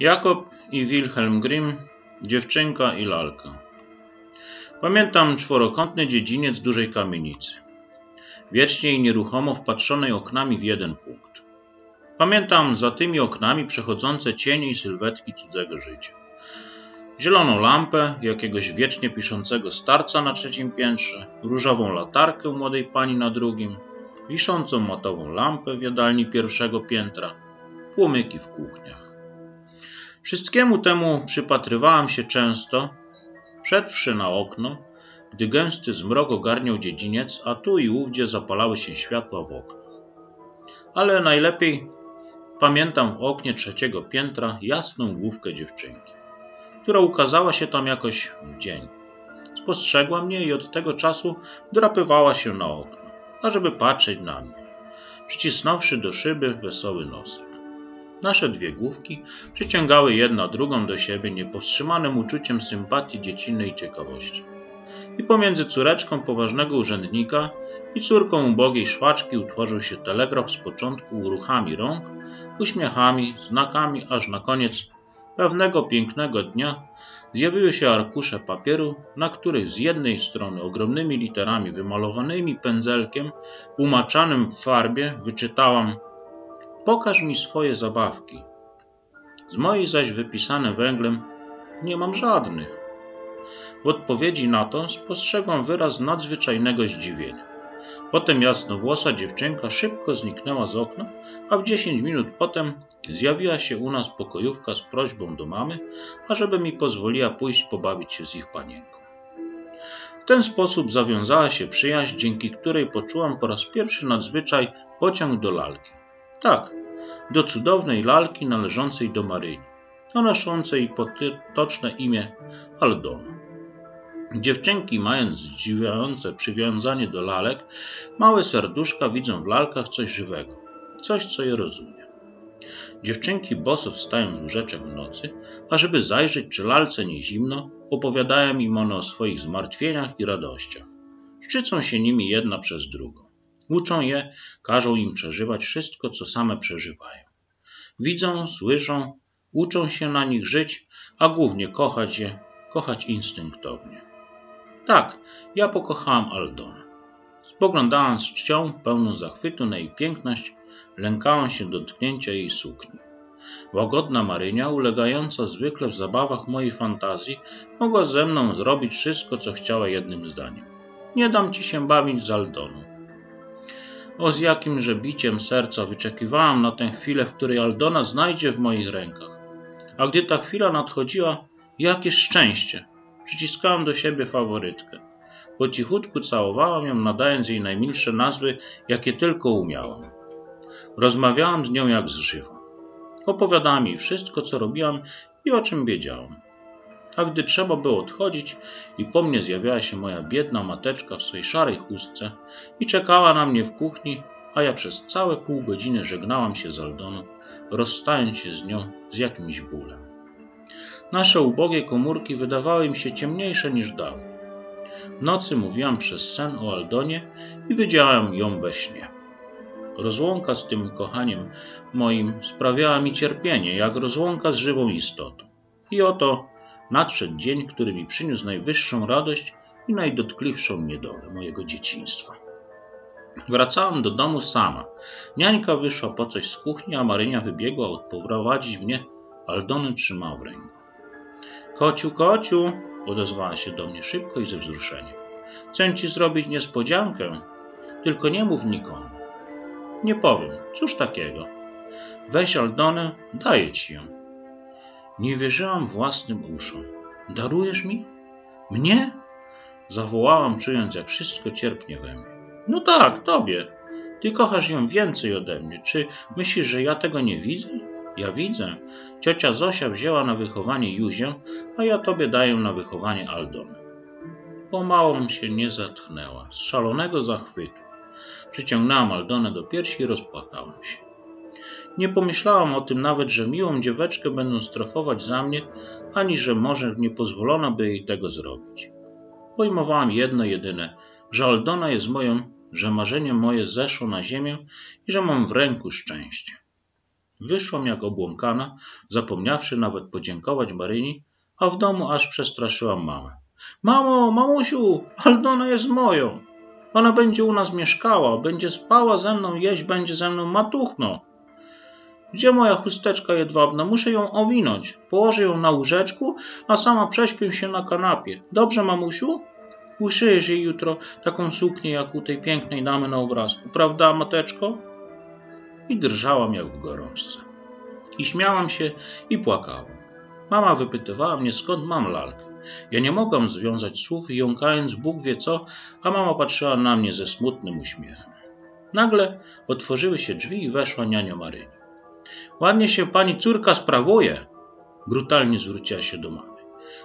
Jakob i Wilhelm Grimm, dziewczynka i lalka. Pamiętam czworokątny dziedziniec dużej kamienicy, wiecznie i nieruchomo wpatrzonej oknami w jeden punkt. Pamiętam za tymi oknami przechodzące cienie i sylwetki cudzego życia. Zieloną lampę jakiegoś wiecznie piszącego starca na trzecim piętrze, różową latarkę młodej pani na drugim, wiszącą matową lampę w jadalni pierwszego piętra, płomyki w kuchniach. Wszystkiemu temu przypatrywałam się często, przedwszy na okno, gdy gęsty zmrok ogarniał dziedziniec, a tu i ówdzie zapalały się światła w oknach. Ale najlepiej pamiętam w oknie trzeciego piętra jasną główkę dziewczynki, która ukazała się tam jakoś w dzień. Spostrzegła mnie i od tego czasu drapywała się na okno, ażeby patrzeć na mnie, przycisnąwszy do szyby wesoły nosek. Nasze dwie główki przyciągały jedna drugą do siebie niepowstrzymanym uczuciem sympatii dziecinnej ciekawości. I pomiędzy córeczką poważnego urzędnika i córką ubogiej szwaczki utworzył się telegraf z początku ruchami rąk, uśmiechami, znakami, aż na koniec pewnego pięknego dnia zjawiły się arkusze papieru, na których z jednej strony ogromnymi literami wymalowanymi pędzelkiem, umaczanym w farbie, wyczytałam Pokaż mi swoje zabawki. Z mojej zaś wypisane węglem nie mam żadnych. W odpowiedzi na to spostrzegłam wyraz nadzwyczajnego zdziwienia. Potem jasnowłosa dziewczynka szybko zniknęła z okna, a w dziesięć minut potem zjawiła się u nas pokojówka z prośbą do mamy, ażeby mi pozwoliła pójść pobawić się z ich panienką. W ten sposób zawiązała się przyjaźń, dzięki której poczułam po raz pierwszy nadzwyczaj pociąg do lalki. Tak, do cudownej lalki należącej do Maryni, noszącej potoczne imię Aldona. Dziewczynki, mając zdziwiające przywiązanie do lalek, małe serduszka widzą w lalkach coś żywego, coś, co je rozumie. Dziewczynki boso wstają z łóżeczek w nocy, ażeby zajrzeć, czy lalce nie zimno, opowiadają im one o swoich zmartwieniach i radościach. Szczycą się nimi jedna przez drugą. Uczą je, każą im przeżywać wszystko, co same przeżywają. Widzą, słyszą, uczą się na nich żyć, a głównie kochać je, kochać instynktownie. Tak, ja pokochałam Aldonę. Spoglądałam z czcią, pełną zachwytu na jej piękność, lękałam się dotknięcia jej sukni. Łagodna Marynia, ulegająca zwykle w zabawach mojej fantazji, mogła ze mną zrobić wszystko, co chciała jednym zdaniem. Nie dam ci się bawić z Aldoną. O z jakimże biciem serca wyczekiwałam na tę chwilę, w której Aldona znajdzie w moich rękach. A gdy ta chwila nadchodziła, jakie szczęście! Przyciskałam do siebie faworytkę. Po cichutku całowałam ją, nadając jej najmilsze nazwy, jakie tylko umiałam. Rozmawiałam z nią jak z żywą. Opowiadałam jej wszystko, co robiłam i o czym wiedziałam a gdy trzeba było odchodzić i po mnie zjawiała się moja biedna mateczka w swej szarej chustce i czekała na mnie w kuchni, a ja przez całe pół godziny żegnałam się z Aldoną, rozstając się z nią z jakimś bólem. Nasze ubogie komórki wydawały mi się ciemniejsze niż. W nocy mówiłam przez sen o Aldonie i widziałam ją we śnie. Rozłąka z tym kochaniem moim sprawiała mi cierpienie, jak rozłąka z żywą istotą. I oto nadszedł dzień, który mi przyniósł najwyższą radość i najdotkliwszą niedolę mojego dzieciństwa. Wracałam do domu sama. Niańka wyszła po coś z kuchni, a Marynia wybiegła odprowadzić mnie. Aldony trzymał w ręku. Kociu, kociu, odezwała się do mnie szybko i ze wzruszeniem. Chcę ci zrobić niespodziankę, tylko nie mów nikomu. Nie powiem, cóż takiego. Weź Aldonę, daję ci ją. Nie wierzyłam własnym uszom. Darujesz mi? Mnie? Zawołałam, czując, jak wszystko cierpnie we mnie. No tak, tobie. Ty kochasz ją więcej ode mnie. Czy myślisz, że ja tego nie widzę? Ja widzę. Ciocia Zosia wzięła na wychowanie Juzię, a ja tobie daję na wychowanie Aldonę. Pomału się nie zatchnęła. Z szalonego zachwytu. Przyciągnęłam Aldonę do piersi i rozpłakałam się. Nie pomyślałam o tym nawet, że miłą dzieweczkę będą strofować za mnie, ani że może nie pozwolono by jej tego zrobić. Pojmowałam jedno jedyne, że Aldona jest moją, że marzenie moje zeszło na ziemię i że mam w ręku szczęście. Wyszłam jak obłąkana, zapomniawszy nawet podziękować Maryni, a w domu aż przestraszyłam mamę. Mamo, mamusiu, Aldona jest moją. Ona będzie u nas mieszkała, będzie spała ze mną, jeść będzie ze mną matuchno. Gdzie moja chusteczka jedwabna? Muszę ją owinąć. Położę ją na łóżeczku, a sama prześpię się na kanapie. Dobrze, mamusiu? Uszyjesz jej jutro taką suknię jak u tej pięknej damy na obrazku, prawda, mateczko? I drżałam jak w gorączce. I śmiałam się i płakałam. Mama wypytywała mnie, skąd mam lalkę. Ja nie mogłam związać słów, jąkając Bóg wie co, a mama patrzyła na mnie ze smutnym uśmiechem. Nagle otworzyły się drzwi i weszła niania Maryni. Ładnie się pani córka sprawuje, brutalnie zwróciła się do mamy.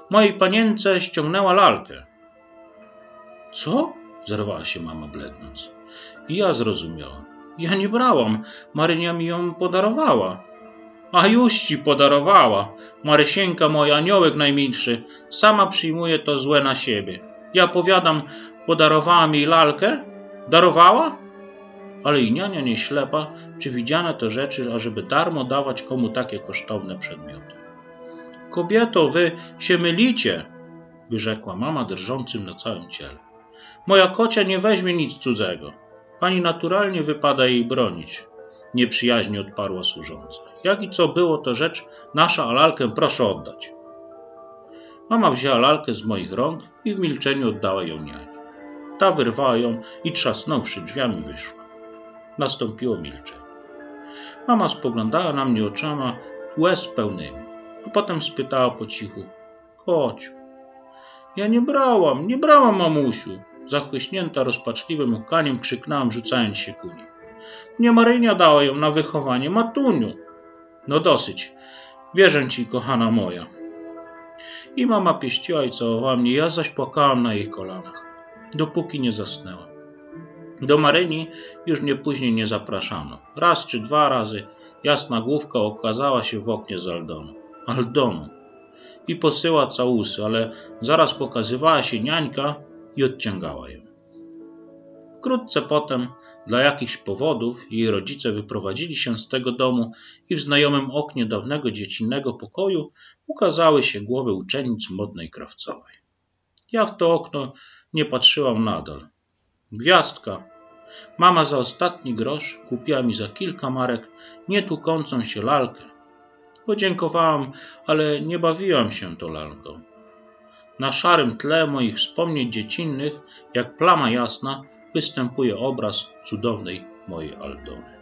Mojej panience ściągnęła lalkę. Co? zerwała się mama blednąc. I ja zrozumiałam. Ja nie brałam, Marynia mi ją podarowała. A już ci podarowała. Marysieńka moja, aniołek najmilszy, sama przyjmuje to złe na siebie. Ja powiadam, podarowała mi lalkę? Darowała? Ale i niania nie ślepa, czy widziane to rzeczy, ażeby darmo dawać komu takie kosztowne przedmioty. Kobieto, wy się mylicie, wyrzekła mama drżącym na całym ciele. Moja kocia nie weźmie nic cudzego. Pani naturalnie wypada jej bronić, nieprzyjaźnie odparła służąca. Jak i co było, to rzecz nasza, a lalkę proszę oddać. Mama wzięła lalkę z moich rąk i w milczeniu oddała ją niani. Ta wyrwała ją i trzasnąwszy drzwiami wyszła. Nastąpiło milczenie. Mama spoglądała na mnie oczami łez pełnymi, a potem spytała po cichu: Kociu, ja nie brałam, nie brałam, mamusiu. Zachłyśnięta rozpaczliwym ukaniem krzyknęłam, rzucając się ku nim. Nie Marynia dała ją na wychowanie, Matuniu. No dosyć, wierzę ci, kochana moja. I mama pieściła i całowała mnie, ja zaś płakałam na jej kolanach, dopóki nie zasnęła. Do Maryni już mnie później nie zapraszano. Raz czy dwa razy jasna główka okazała się w oknie z Aldonu. Aldonu. I posyła całusy, ale zaraz pokazywała się niańka i odciągała ją. Wkrótce potem, dla jakichś powodów, jej rodzice wyprowadzili się z tego domu i w znajomym oknie dawnego dziecinnego pokoju ukazały się głowy uczennic modnej krawcowej. Ja w to okno nie patrzyłam nadal. Gwiazdka. Mama za ostatni grosz kupiła mi za kilka marek nietłukącą się lalkę. Podziękowałam, ale nie bawiłam się tą lalką. Na szarym tle moich wspomnień dziecinnych, jak plama jasna, występuje obraz cudownej mojej Aldony.